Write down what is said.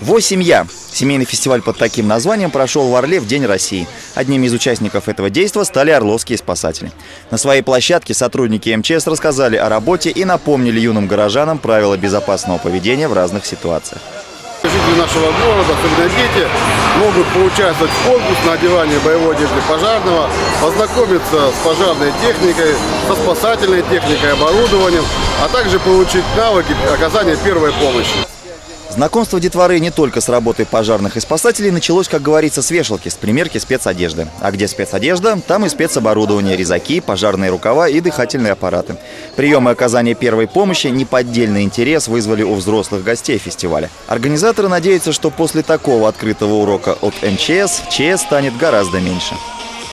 Восемь я. Семейный фестиваль под таким названием прошел в Орле в День России. Одними из участников этого действа стали орловские спасатели. На своей площадке сотрудники МЧС рассказали о работе и напомнили юным горожанам правила безопасного поведения в разных ситуациях. Жители нашего города, особенно дети, могут поучаствовать в конкурсе на одевание боевой одежды пожарного, познакомиться с пожарной техникой, со спасательной техникой, оборудованием, а также получить навыки оказания первой помощи. Знакомство детворы не только с работой пожарных и спасателей началось, как говорится, с вешалки, с примерки спецодежды. А где спецодежда, там и спецоборудование, резаки, пожарные рукава и дыхательные аппараты. Приемы оказания первой помощи неподдельный интерес вызвали у взрослых гостей фестиваля. Организаторы надеются, что после такого открытого урока от МЧС, ЧС станет гораздо меньше.